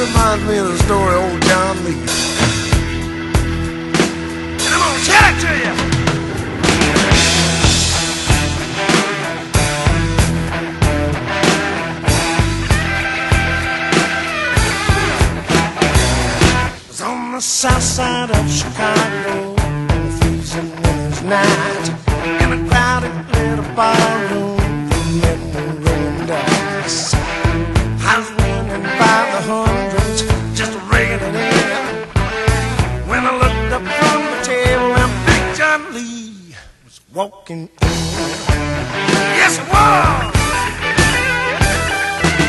reminds me of the story of old John Lee. And I'm gonna tell it to you. It was on the south side of Chicago freezing winter's night in a crowded little ballroom in Lee was walking in. Yes, it was.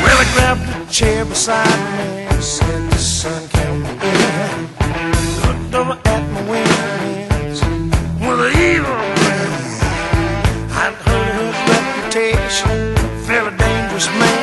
Well, I grabbed a chair beside me and said, "The sun count me in." Looked over at my wings with an evil grin. I'd heard his reputation, very dangerous man.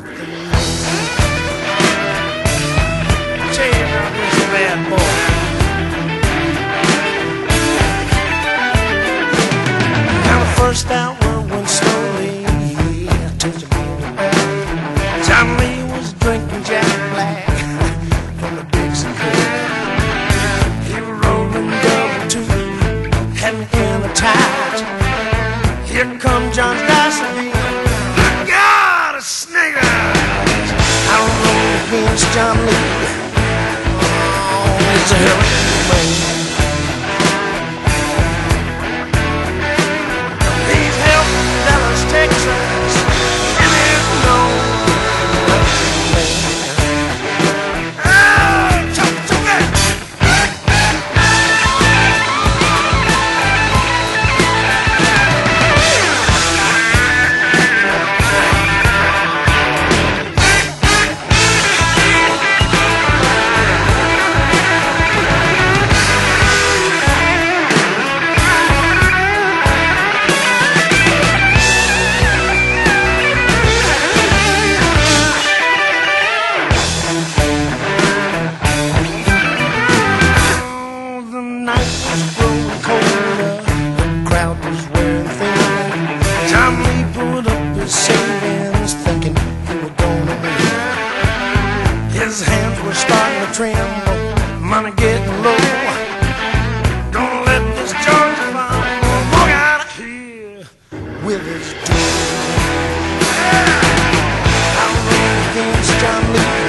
This bad boy. Now the first hour it's a hell of. Money getting low. Gonna let this Georgia farmer walk out of here with his dough. I rolled against John Lee.